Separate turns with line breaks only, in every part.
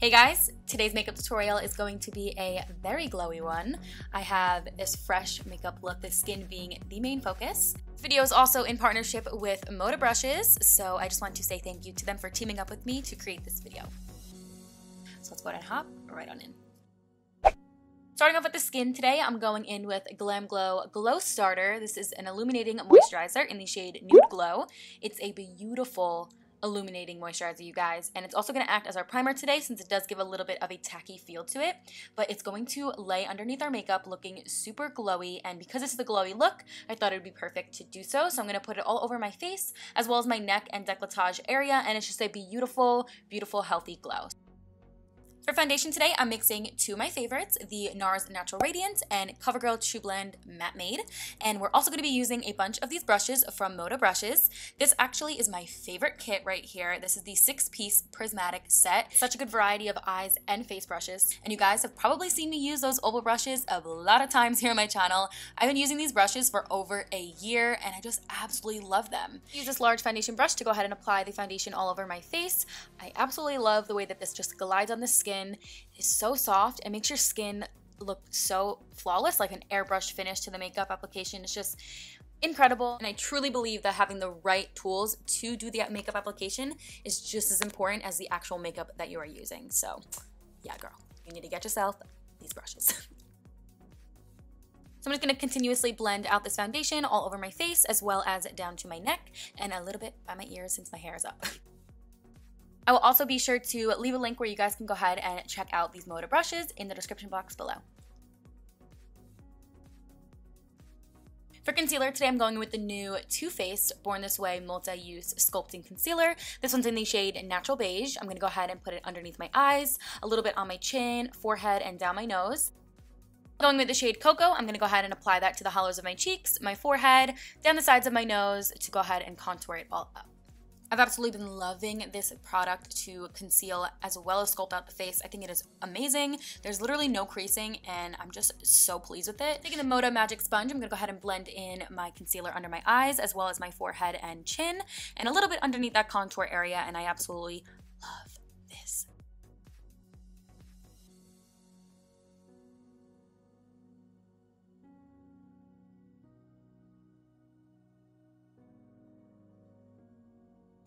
Hey guys, today's makeup tutorial is going to be a very glowy one. I have this fresh makeup look, the skin being the main focus. This video is also in partnership with Moda Brushes, so I just want to say thank you to them for teaming up with me to create this video. So let's go ahead and hop right on in. Starting off with the skin today, I'm going in with Glam Glow Glow Starter. This is an illuminating moisturizer in the shade Nude Glow. It's a beautiful illuminating moisturizer, you guys. And it's also going to act as our primer today since it does give a little bit of a tacky feel to it. But it's going to lay underneath our makeup looking super glowy. And because is a glowy look, I thought it would be perfect to do so. So I'm going to put it all over my face as well as my neck and decolletage area. And it's just a beautiful, beautiful, healthy glow. For foundation today, I'm mixing two of my favorites, the NARS Natural Radiance and CoverGirl True Blend Matte Made. And we're also going to be using a bunch of these brushes from Moda Brushes. This actually is my favorite kit right here. This is the six-piece prismatic set. Such a good variety of eyes and face brushes. And you guys have probably seen me use those oval brushes a lot of times here on my channel. I've been using these brushes for over a year and I just absolutely love them. I use this large foundation brush to go ahead and apply the foundation all over my face. I absolutely love the way that this just glides on the skin skin is so soft. It makes your skin look so flawless, like an airbrush finish to the makeup application. It's just incredible. And I truly believe that having the right tools to do the makeup application is just as important as the actual makeup that you are using. So yeah, girl, you need to get yourself these brushes. So I'm just going to continuously blend out this foundation all over my face as well as down to my neck and a little bit by my ears since my hair is up. I will also be sure to leave a link where you guys can go ahead and check out these Moda brushes in the description box below. For concealer, today I'm going with the new Too Faced Born This Way Multi-Use Sculpting Concealer. This one's in the shade Natural Beige. I'm going to go ahead and put it underneath my eyes, a little bit on my chin, forehead, and down my nose. Going with the shade Cocoa, I'm going to go ahead and apply that to the hollows of my cheeks, my forehead, down the sides of my nose to go ahead and contour it all up. I've absolutely been loving this product to conceal as well as sculpt out the face. I think it is amazing. There's literally no creasing and I'm just so pleased with it. Taking the Moda Magic Sponge, I'm gonna go ahead and blend in my concealer under my eyes as well as my forehead and chin and a little bit underneath that contour area and I absolutely love this.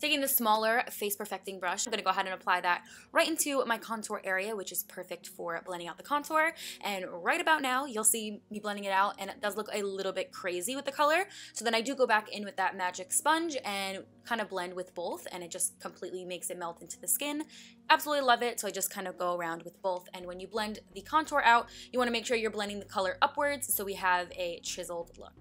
Taking the smaller face perfecting brush, I'm to go ahead and apply that right into my contour area, which is perfect for blending out the contour. And right about now, you'll see me blending it out, and it does look a little bit crazy with the color. So then I do go back in with that magic sponge and kind of blend with both, and it just completely makes it melt into the skin. Absolutely love it, so I just kind of go around with both. And when you blend the contour out, you want to make sure you're blending the color upwards so we have a chiseled look.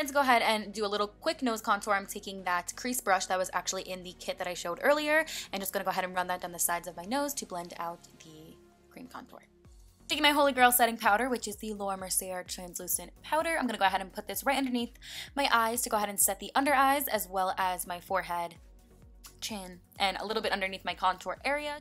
Then to go ahead and do a little quick nose contour, I'm taking that crease brush that was actually in the kit that I showed earlier and just going to go ahead and run that down the sides of my nose to blend out the cream contour. Taking my Holy Grail setting powder, which is the Laura Mercier translucent powder, I'm going to go ahead and put this right underneath my eyes to go ahead and set the under eyes as well as my forehead, chin, and a little bit underneath my contour area.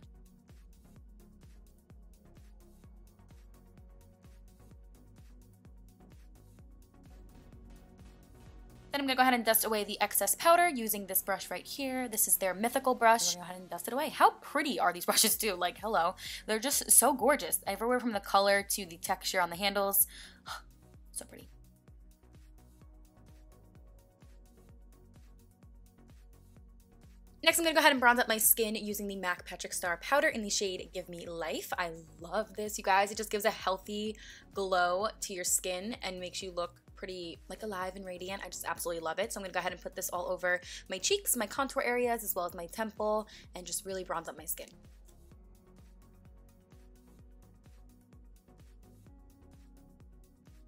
Then I'm to go ahead and dust away the excess powder using this brush right here. This is their mythical brush. I'm going to go ahead and dust it away. How pretty are these brushes too? Like, hello. They're just so gorgeous. Everywhere from the color to the texture on the handles. so pretty. Next, I'm to go ahead and bronze up my skin using the MAC Patrick Starrr powder in the shade Give Me Life. I love this, you guys. It just gives a healthy glow to your skin and makes you look pretty like alive and radiant. I just absolutely love it. So I'm gonna go ahead and put this all over my cheeks, my contour areas, as well as my temple, and just really bronze up my skin.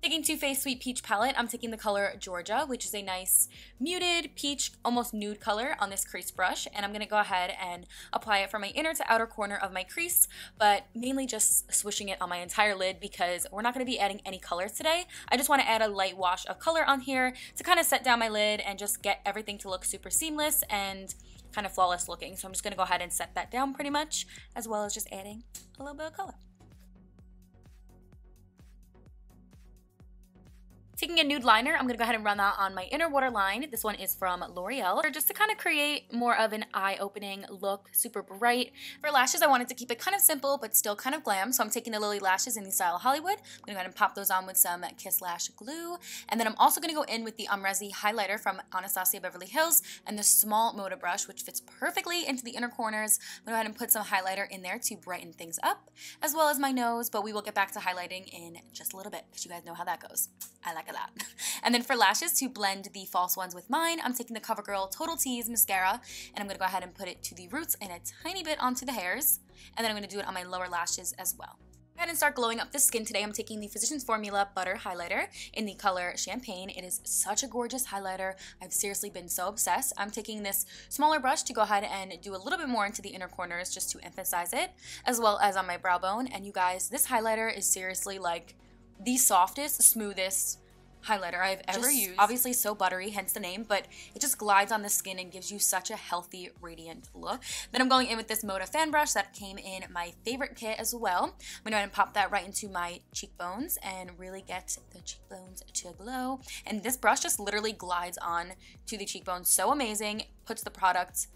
Taking Too Faced Sweet Peach palette, I'm taking the color Georgia, which is a nice muted peach, almost nude color on this crease brush. And I'm going to go ahead and apply it from my inner to outer corner of my crease, but mainly just swishing it on my entire lid because we're not going to be adding any colors today. I just want to add a light wash of color on here to kind of set down my lid and just get everything to look super seamless and kind of flawless looking. So I'm just gonna go ahead and set that down pretty much, as well as just adding a little bit of color. Taking a nude liner, I'm gonna go ahead and run that on my inner waterline. This one is from L'Oreal, just to kind of create more of an eye-opening look, super bright. For lashes, I wanted to keep it kind of simple, but still kind of glam, so I'm taking the Lilly lashes in the style Hollywood. I'm gonna go ahead and pop those on with some Kiss Lash glue. And then I'm also gonna go in with the Amrezy highlighter from Anastasia Beverly Hills and the small Moda brush, which fits perfectly into the inner corners. I'm gonna go ahead and put some highlighter in there to brighten things up, as well as my nose, but we will get back to highlighting in just a little bit, because you guys know how that goes. I like that. And then for lashes, to blend the false ones with mine, I'm taking the CoverGirl Total Tease Mascara, and I'm going to go ahead and put it to the roots and a tiny bit onto the hairs. And then I'm to do it on my lower lashes as well ahead and start glowing up the skin today. I'm taking the Physicians Formula Butter Highlighter in the color Champagne. It is such a gorgeous highlighter. I've seriously been so obsessed. I'm taking this smaller brush to go ahead and do a little bit more into the inner corners just to emphasize it, as well as on my brow bone. And you guys, this highlighter is seriously like the softest, smoothest, highlighter I've ever just used. Obviously so buttery, hence the name, but it just glides on the skin and gives you such a healthy, radiant look. Then I'm going in with this Moda fan brush that came in my favorite kit as well. I'm gonna go ahead and pop that right into my cheekbones and really get the cheekbones to glow. And this brush just literally glides on to the cheekbones so amazing, puts the product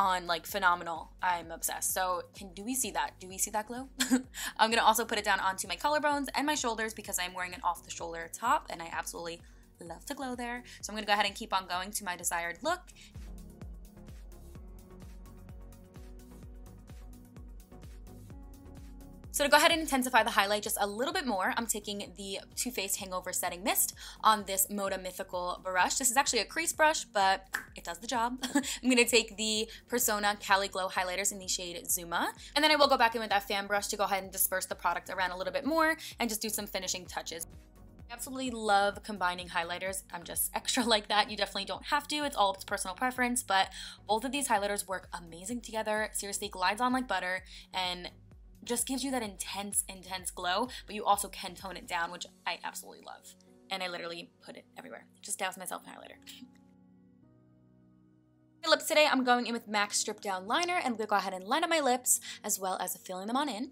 on like phenomenal. I'm obsessed. So can do we see that? Do we see that glow? I'm gonna also put it down onto my collarbones and my shoulders because I'm wearing an off the shoulder top and I absolutely love to glow there. So I'm gonna go ahead and keep on going to my desired look So to go ahead and intensify the highlight just a little bit more, I'm taking the Too Faced Hangover Setting Mist on this Moda Mythical brush. This is actually a crease brush, but it does the job. I'm to take the Persona Cali Glow highlighters in the shade Zuma, and then I will go back in with that fan brush to go ahead and disperse the product around a little bit more and just do some finishing touches. I absolutely love combining highlighters. I'm just extra like that. You definitely don't have to. It's all personal preference, but both of these highlighters work amazing together. Seriously, glides on like butter and just gives you that intense, intense glow, but you also can tone it down, which I absolutely love. And I literally put it everywhere. Just douse myself in highlighter. my lips today, I'm going in with MAC Strip Down Liner, and we'll go ahead and line up my lips, as well as filling them on in.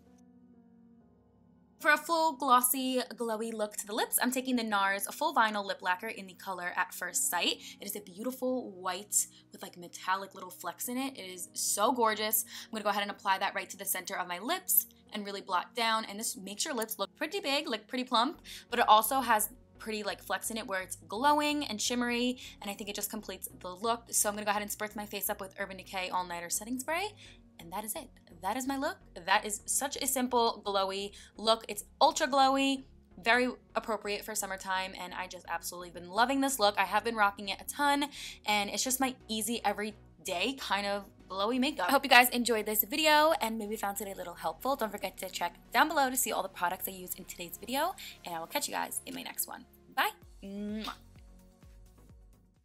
For a full glossy, glowy look to the lips, I'm taking the NARS Full Vinyl Lip Lacquer in the color At First Sight. It is a beautiful white with like metallic little flecks in it. It is so gorgeous. I'm gonna go ahead and apply that right to the center of my lips and really blot down. And this makes your lips look pretty big, like pretty plump, but it also has pretty like flecks in it where it's glowing and shimmery and I think it just completes the look. So I'm gonna go ahead and spritz my face up with Urban Decay All Nighter Setting Spray and that is it. That is my look. That is such a simple, glowy look. It's ultra glowy, very appropriate for summertime, and I just absolutely been loving this look. I have been rocking it a ton, and it's just my easy everyday kind of glowy makeup. I hope you guys enjoyed this video and maybe found it a little helpful. Don't forget to check down below to see all the products I use in today's video, and I will catch you guys in my next one. Bye! Mwah.